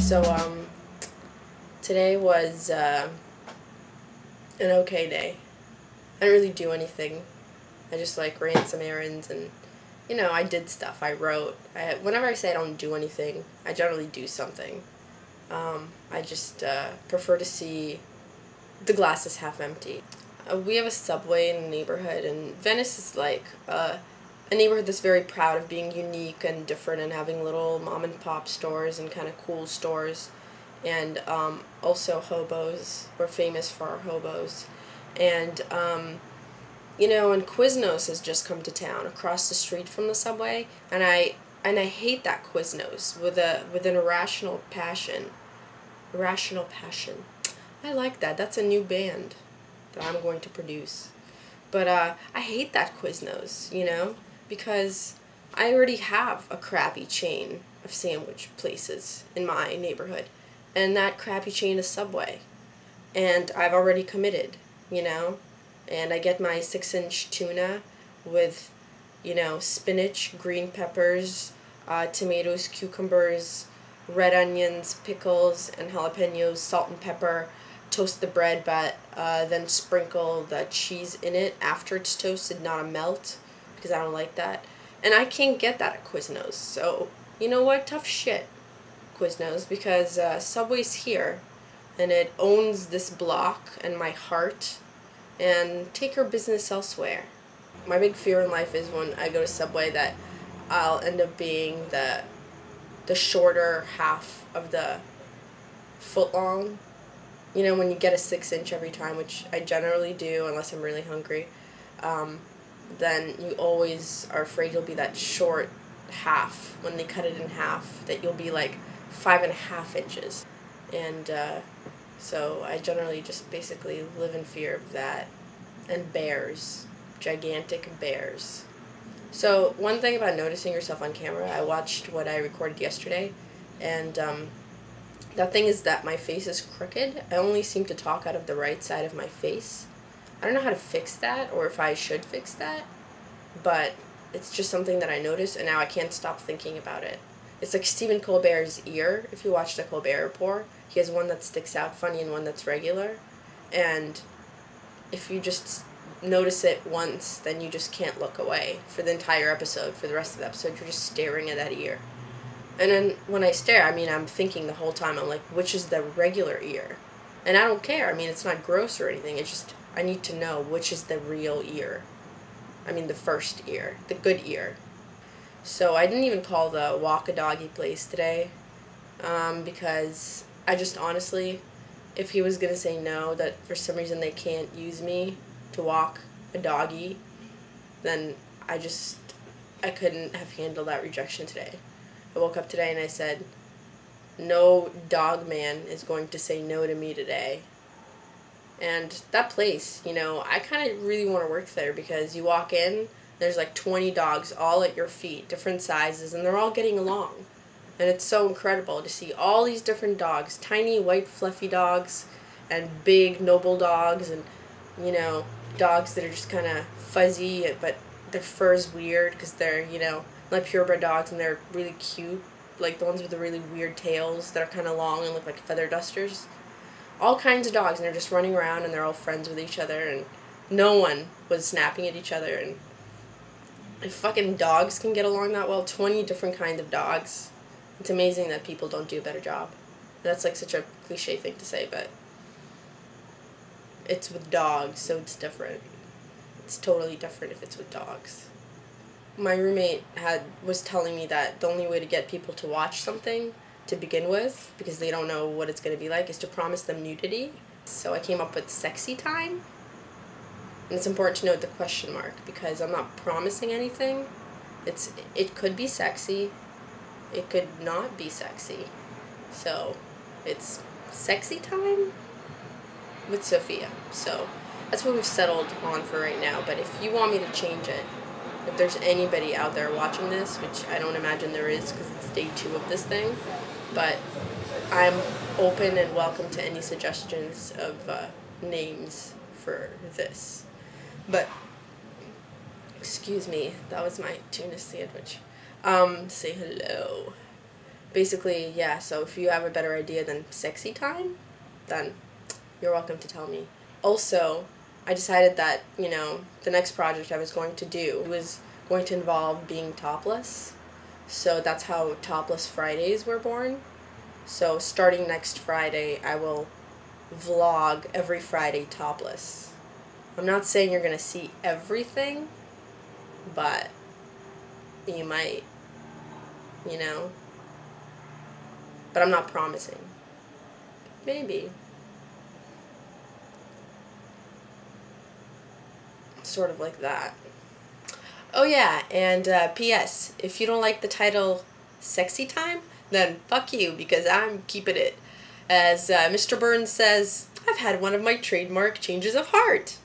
So, um, today was uh, an okay day. I didn't really do anything. I just like ran some errands and, you know, I did stuff. I wrote. I, whenever I say I don't do anything, I generally do something. Um, I just uh, prefer to see the glass is half empty. Uh, we have a subway in the neighborhood, and Venice is like uh, a neighborhood that's very proud of being unique and different and having little mom and pop stores and kind of cool stores. And um, also hobos. We're famous for our hobos. And, um, you know, and Quiznos has just come to town across the street from the subway. And I and I hate that Quiznos with a with an irrational passion. Irrational passion. I like that. That's a new band that I'm going to produce. But uh, I hate that Quiznos, you know, because I already have a crappy chain of sandwich places in my neighborhood. And that crappy chain is Subway. And I've already committed, you know. And I get my six inch tuna with, you know, spinach, green peppers, uh, tomatoes, cucumbers, red onions, pickles, and jalapenos, salt and pepper. Toast the bread, but uh, then sprinkle the cheese in it after it's toasted, not a melt, because I don't like that. And I can't get that at Quiznos. So, you know what? Tough shit, Quiznos, because uh, Subway's here, and it owns this block and my heart, and take your business elsewhere. My big fear in life is when I go to Subway that I'll end up being the the shorter half of the foot long. You know, when you get a six inch every time, which I generally do unless I'm really hungry, um, then you always are afraid you'll be that short half when they cut it in half, that you'll be like five and a half inches. And uh, so I generally just basically live in fear of that. And bears, gigantic bears. So one thing about noticing yourself on camera, I watched what I recorded yesterday, and um, that thing is that my face is crooked. I only seem to talk out of the right side of my face. I don't know how to fix that, or if I should fix that, but it's just something that I noticed, and now I can't stop thinking about it. It's like Stephen Colbert's ear. If you watch the Colbert Report, he has one that sticks out funny and one that's regular, and if you just notice it once, then you just can't look away for the entire episode. For the rest of the episode, you're just staring at that ear. And then when I stare, I mean, I'm thinking the whole time, I'm like, which is the regular ear? And I don't care. I mean, it's not gross or anything. It's just, I need to know which is the real ear. I mean, the first ear, the good ear. So I didn't even call the walk a doggy place today um, because I just honestly, if he was going to say no, that for some reason they can't use me to walk a doggy, then I just, I couldn't have handled that rejection today. I woke up today and I said, no dog man is going to say no to me today. And that place, you know, I kind of really want to work there because you walk in, there's like 20 dogs all at your feet, different sizes, and they're all getting along. And it's so incredible to see all these different dogs tiny, white, fluffy dogs, and big, noble dogs, and, you know, dogs that are just kind of fuzzy, but their fur is weird because they're, you know, like purebred dogs and they're really cute. Like the ones with the really weird tails that are kind of long and look like feather dusters. All kinds of dogs, and they're just running around and they're all friends with each other, and no one was snapping at each other. And if fucking dogs can get along that well, 20 different kinds of dogs, it's amazing that people don't do a better job. That's like such a cliche thing to say, but it's with dogs, so it's different. It's totally different if it's with dogs. My roommate had was telling me that the only way to get people to watch something to begin with, because they don't know what it's going to be like, is to promise them nudity. So I came up with sexy time. And it's important to note the question mark because I'm not promising anything. It's it could be sexy. It could not be sexy. So, it's sexy time with Sofiya. So that's what we've settled on for right now. But if you want me to change it, if there's anybody out there watching this, which I don't imagine there is because it's day two of this thing, but I'm open and welcome to any suggestions of uh, names for this. But excuse me, that was my tuna sandwich. Um, say hello. Basically, yeah, so if you have a better idea than sexy time, then you're welcome to tell me. Also, I decided that, you know, the next project I was going to do was going to involve being topless. So that's how Topless Fridays were born. So starting next Friday, I will vlog every Friday topless. I'm not saying you're going to see everything, but you might, you know. But I'm not promising. Maybe. Sort of like that. Oh yeah, and uh, P.S. If you don't like the title Sexy Time, then fuck you because I'm keeping it. As uh, Mr. Burns says, I've had one of my trademark changes of heart.